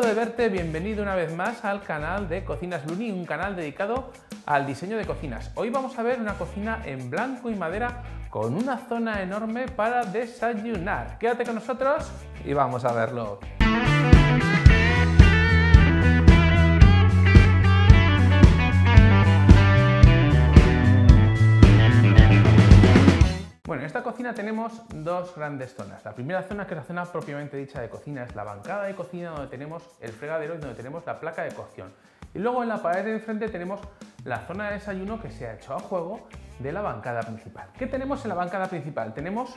de verte. Bienvenido una vez más al canal de Cocinas Luni, un canal dedicado al diseño de cocinas. Hoy vamos a ver una cocina en blanco y madera con una zona enorme para desayunar. Quédate con nosotros y vamos a verlo. Cocina tenemos dos grandes zonas. La primera zona, que es la zona propiamente dicha de cocina, es la bancada de cocina donde tenemos el fregadero y donde tenemos la placa de cocción. Y luego en la pared de enfrente tenemos la zona de desayuno que se ha hecho a juego de la bancada principal. ¿Qué tenemos en la bancada principal? Tenemos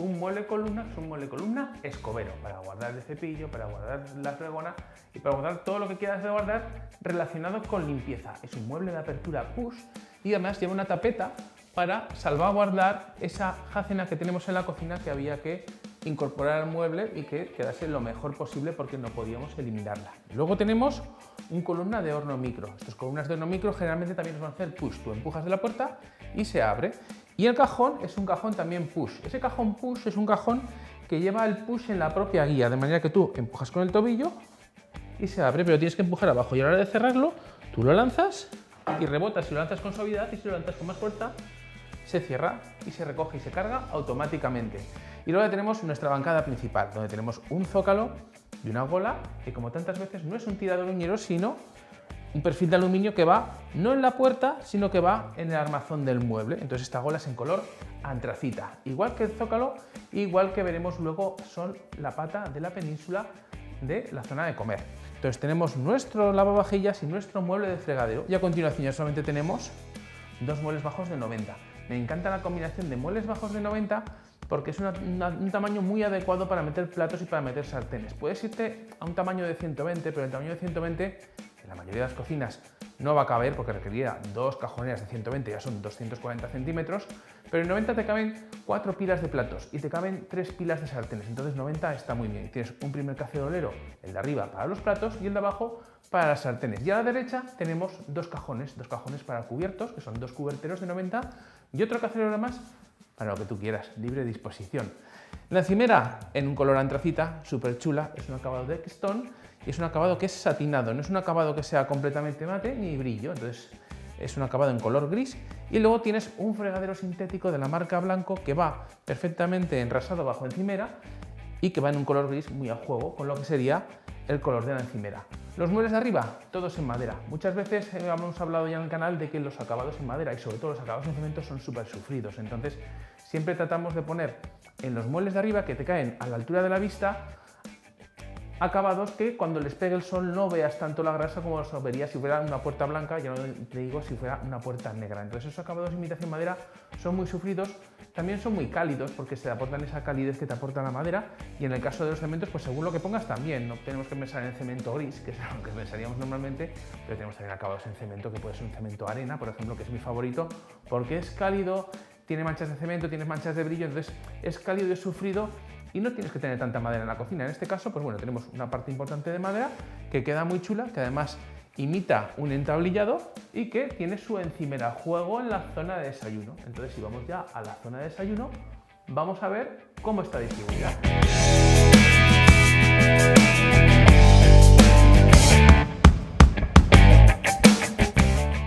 un mueble columna, es un mueble columna escobero para guardar el cepillo, para guardar la fregona y para guardar todo lo que quieras de guardar relacionado con limpieza. Es un mueble de apertura push y además lleva una tapeta para salvaguardar esa jacena que tenemos en la cocina que había que incorporar al mueble y que quedase lo mejor posible porque no podíamos eliminarla. Luego tenemos un columna de horno micro. Estas columnas de horno micro generalmente también nos van a hacer push. Tú empujas de la puerta y se abre. Y el cajón es un cajón también push. Ese cajón push es un cajón que lleva el push en la propia guía, de manera que tú empujas con el tobillo y se abre, pero tienes que empujar abajo. Y a la hora de cerrarlo, tú lo lanzas y rebotas si lo lanzas con suavidad y si lo lanzas con más fuerza, se cierra y se recoge y se carga automáticamente. Y luego tenemos nuestra bancada principal, donde tenemos un zócalo y una gola que como tantas veces no es un tirador uñero, sino un perfil de aluminio que va no en la puerta, sino que va en el armazón del mueble. Entonces esta gola es en color antracita, igual que el zócalo, igual que veremos luego son la pata de la península de la zona de comer. Entonces tenemos nuestro lavavajillas y nuestro mueble de fregadero y a continuación ya solamente tenemos dos muebles bajos de 90. Me encanta la combinación de muebles bajos de 90 porque es un tamaño muy adecuado para meter platos y para meter sartenes. Puedes irte a un tamaño de 120, pero el tamaño de 120 en la mayoría de las cocinas no va a caber porque requeriría dos cajoneras de 120, ya son 240 centímetros, pero en 90 te caben cuatro pilas de platos y te caben tres pilas de sartenes, entonces 90 está muy bien. Tienes un primer cacerolero, el de arriba para los platos y el de abajo para las sartenes. Y a la derecha tenemos dos cajones, dos cajones para cubiertos, que son dos cuberteros de 90 y otro cacerolero más para lo que tú quieras, libre disposición. La encimera en un color antracita, súper chula, es un acabado de Exton y es un acabado que es satinado, no es un acabado que sea completamente mate ni brillo, entonces es un acabado en color gris y luego tienes un fregadero sintético de la marca Blanco que va perfectamente enrasado bajo encimera y que va en un color gris muy a juego con lo que sería el color de la encimera. Los muebles de arriba, todos en madera. Muchas veces eh, hemos hablado ya en el canal de que los acabados en madera y sobre todo los acabados en cemento son súper sufridos. Entonces, siempre tratamos de poner en los muebles de arriba que te caen a la altura de la vista acabados que cuando les pegue el sol no veas tanto la grasa como los verías si fuera una puerta blanca, ya no te digo si fuera una puerta negra. Entonces esos acabados imitación madera son muy sufridos, también son muy cálidos porque se aportan esa calidez que te aporta la madera. Y en el caso de los cementos, pues según lo que pongas también, no tenemos que pensar en cemento gris, que es lo que pensaríamos normalmente, pero tenemos también acabados en cemento que puede ser un cemento arena, por ejemplo, que es mi favorito, porque es cálido, tiene manchas de cemento, tiene manchas de brillo, entonces es cálido y es sufrido y no tienes que tener tanta madera en la cocina. En este caso, pues bueno, tenemos una parte importante de madera que queda muy chula, que además imita un entablillado y que tiene su encimera juego en la zona de desayuno. Entonces, si vamos ya a la zona de desayuno, vamos a ver cómo está distribuida.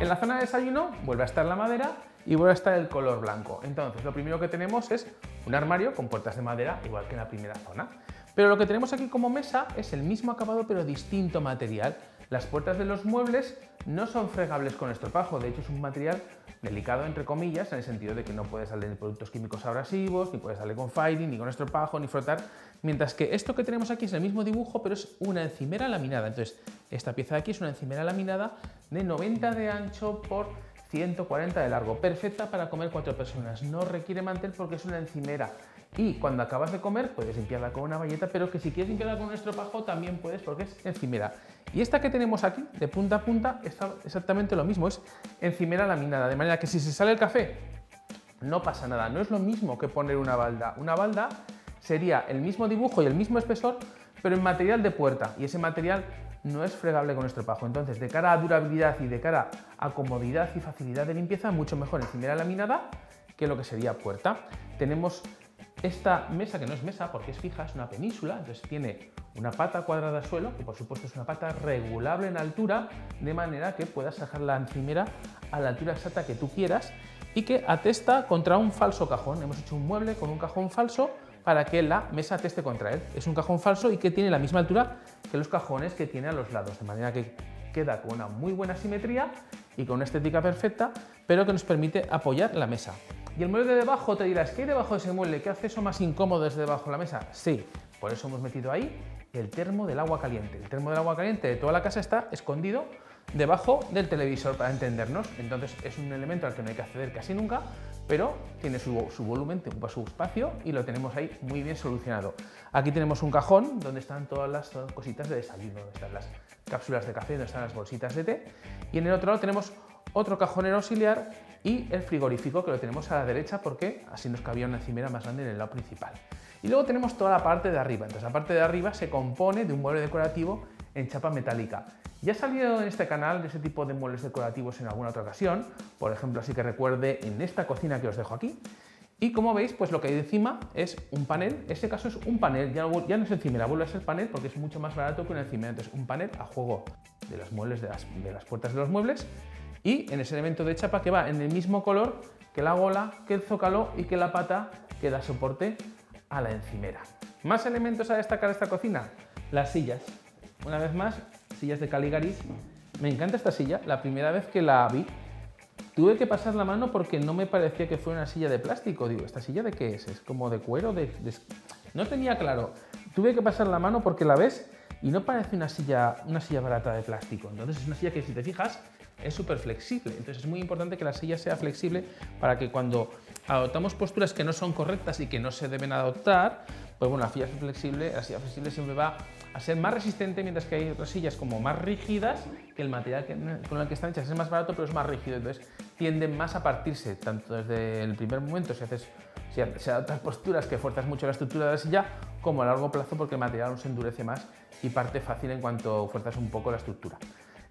En la zona de desayuno vuelve a estar la madera y vuelve a estar el color blanco. Entonces, lo primero que tenemos es un armario con puertas de madera, igual que en la primera zona. Pero lo que tenemos aquí como mesa es el mismo acabado pero distinto material. Las puertas de los muebles no son fregables con estropajo, de hecho es un material delicado entre comillas, en el sentido de que no puedes salir de productos químicos abrasivos, ni puedes salir con firing, ni con estropajo, ni frotar, mientras que esto que tenemos aquí es el mismo dibujo, pero es una encimera laminada. Entonces, esta pieza de aquí es una encimera laminada de 90 de ancho por 140 de largo, perfecta para comer cuatro personas. No requiere mantel porque es una encimera. Y cuando acabas de comer puedes limpiarla con una bayeta, pero que si quieres limpiarla con un estropajo también puedes porque es encimera. Y esta que tenemos aquí, de punta a punta, está exactamente lo mismo, es encimera laminada, de manera que si se sale el café, no pasa nada. No es lo mismo que poner una balda. Una balda sería el mismo dibujo y el mismo espesor, pero en material de puerta, y ese material no es fregable con estropajo. Entonces, de cara a durabilidad y de cara a comodidad y facilidad de limpieza, mucho mejor encimera laminada que lo que sería puerta. Tenemos esta mesa, que no es mesa porque es fija, es una península, entonces tiene una pata cuadrada al suelo, que por supuesto es una pata regulable en altura, de manera que puedas sacar la encimera a la altura exacta que tú quieras y que atesta contra un falso cajón. Hemos hecho un mueble con un cajón falso para que la mesa ateste contra él. Es un cajón falso y que tiene la misma altura que los cajones que tiene a los lados, de manera que queda con una muy buena simetría y con una estética perfecta, pero que nos permite apoyar la mesa. Y el mueble de debajo te dirás, ¿qué hay debajo de ese mueble? ¿Qué hace eso más incómodo desde debajo de la mesa? Sí, por eso hemos metido ahí el termo del agua caliente. El termo del agua caliente de toda la casa está escondido debajo del televisor para entendernos. Entonces es un elemento al que no hay que acceder casi nunca, pero tiene su, volumen, su espacio y lo tenemos ahí muy bien solucionado. Aquí tenemos un cajón donde están todas las cositas de desayuno, donde están las cápsulas de café, donde están las bolsitas de té. Y en el otro lado tenemos otro cajonero auxiliar y el frigorífico que lo tenemos a la derecha porque así nos cabía una encimera más grande en el lado principal. Y luego tenemos toda la parte de arriba. Entonces la parte de arriba se compone de un mueble decorativo en chapa metálica. Ya ha salido en este canal de ese tipo de muebles decorativos en alguna otra ocasión, por ejemplo, así que recuerde en esta cocina que os dejo aquí. Y como veis, pues lo que hay encima es un panel, en este caso es un panel, ya, no es encimera, vuelve a ser panel porque es mucho más barato que un encimera, entonces un panel a juego de los muebles, de las, de las puertas de los muebles y en ese elemento de chapa que va en el mismo color que la gola, que el zócalo y que la pata que da soporte a la encimera. ¿Más elementos a destacar de esta cocina? Las sillas. Una vez más, sillas de Caligaris. Me encanta esta silla. La primera vez que la vi, tuve que pasar la mano porque no me parecía que fuera una silla de plástico. Digo, ¿esta silla de qué es? ¿Es como de cuero? De, No tenía claro. Tuve que pasar la mano porque la ves y no parece una silla, una silla barata de plástico. Entonces es una silla que si te fijas es súper flexible. Entonces es muy importante que la silla sea flexible para que cuando adoptamos posturas que no son correctas y que no se deben adoptar, pues bueno, la silla flexible, la silla flexible siempre va a ser más resistente, mientras que hay otras sillas como más rígidas, que el material con el que están hechas es más barato, pero es más rígido. Entonces tienden más a partirse, tanto desde el primer momento, si haces si posturas que fuerzas mucho la estructura de la silla, como a largo plazo porque el material se endurece más y parte fácil en cuanto fuerzas un poco la estructura.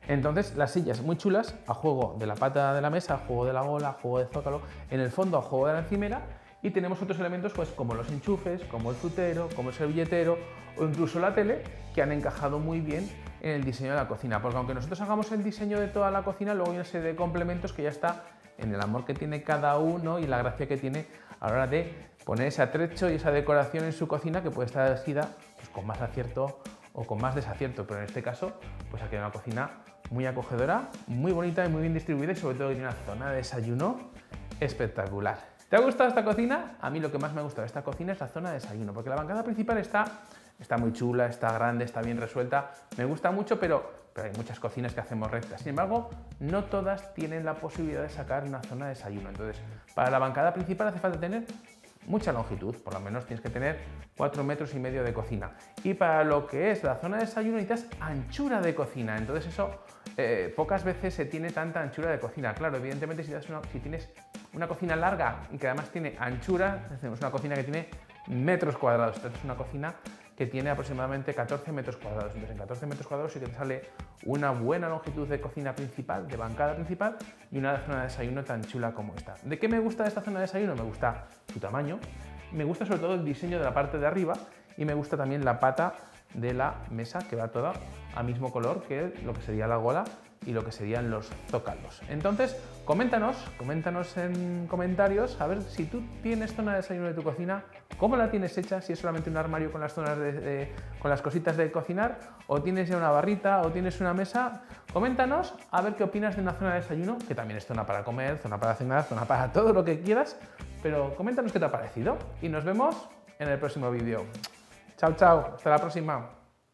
Entonces, las sillas muy chulas, a juego de la pata de la mesa, a juego de la gola, a juego de zócalo, en el fondo a juego de la encimera, y tenemos otros elementos pues, como los enchufes, como el frutero, como el servilletero o incluso la tele, que han encajado muy bien en el diseño de la cocina. Porque aunque nosotros hagamos el diseño de toda la cocina, luego hay una serie de complementos que ya está en el amor que tiene cada uno y la gracia que tiene a la hora de poner ese atrecho y esa decoración en su cocina que puede estar elegida pues, con más acierto o con más desacierto, pero en este caso pues ha quedado una cocina muy acogedora, muy bonita y muy bien distribuida y sobre todo tiene una zona de desayuno espectacular. ¿Te ha gustado esta cocina? A mí lo que más me ha gustado de esta cocina es la zona de desayuno, porque la bancada principal está, está muy chula, está grande, está bien resuelta, me gusta mucho, pero, pero hay muchas cocinas que hacemos rectas. Sin embargo, no todas tienen la posibilidad de sacar una zona de desayuno. Entonces, para la bancada principal hace falta tener mucha longitud, por lo menos tienes que tener 4 metros y medio de cocina. Y para lo que es la zona de desayuno necesitas anchura de cocina, entonces eso eh, pocas veces se tiene tanta anchura de cocina. Claro, evidentemente si, tienes una cocina larga y que además tiene anchura, tenemos una cocina que tiene metros cuadrados, entonces es una cocina que tiene aproximadamente 14 metros cuadrados. Entonces en 14 metros cuadrados sí que te sale una buena longitud de cocina principal, de bancada principal y una zona de desayuno tan chula como esta. ¿De qué me gusta esta zona de desayuno? Me gusta su tamaño, me gusta sobre todo el diseño de la parte de arriba y me gusta también la pata de la mesa que va toda a mismo color que lo que sería la gola y lo que serían los zócalos. Entonces, coméntanos, coméntanos en comentarios a ver si tú tienes zona de desayuno de tu cocina, cómo la tienes hecha, si es solamente un armario con las zonas de, con las cositas de cocinar, o tienes ya una barrita, o tienes una mesa. Coméntanos a ver qué opinas de una zona de desayuno, que también es zona para comer, zona para cenar, zona para todo lo que quieras, pero coméntanos qué te ha parecido y nos vemos en el próximo vídeo. Chao, chao, hasta la próxima.